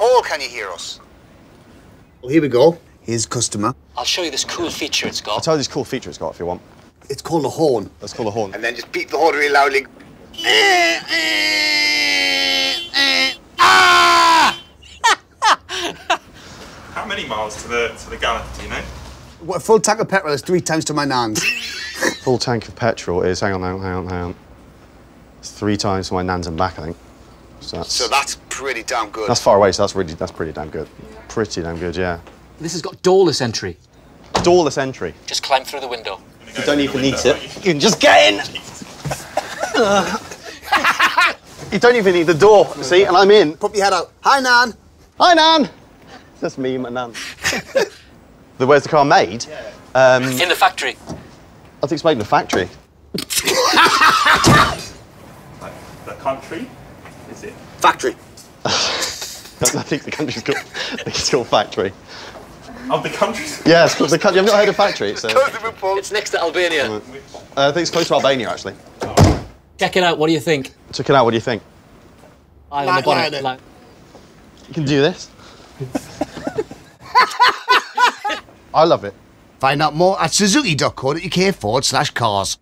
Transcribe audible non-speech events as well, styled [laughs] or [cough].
Paul, can you hear us? Well, here we go. Here's customer. I'll show you this cool feature it's I'll tell you this cool feature it's got if you want. It's called a horn. Let's call a horn. And then just beat the horn really loudly. [laughs] How many miles to the to the gallon? Do you know? What, a full tank of petrol is three times to my nan's. [laughs] Full tank of petrol is, hang on, hang on, hang on, hang on. It's three times for my nans and back, I think. So that's, So that's pretty damn good. that's far away, so that's really, that's pretty damn good. Pretty damn good, yeah. This has got doorless entry. Doorless entry. Just climb through the window. You don't even need it. You can just get in. [laughs] you don't even need the door, see, and I'm in. Pop your head out. Hi, Nan. Hi, Nan. That's me, my Nan. [laughs] the, where's the car made? Um, In the factory. I think it's made in the factory. [laughs] The country? Is it? Factory. [laughs] I think the country's called, it's called factory. Oh, the country's. Yeah, it's called the country. I've not heard of factory. So, Close the Paul. It's next to Albania. uh, I think it's close to Albania, actually. Check it out. What do you think? Check it out. What do you think? Eye on the Like bonnet. that. You can do this. [laughs] I love it. Find out more at suzuki.co.uk forward slash cars.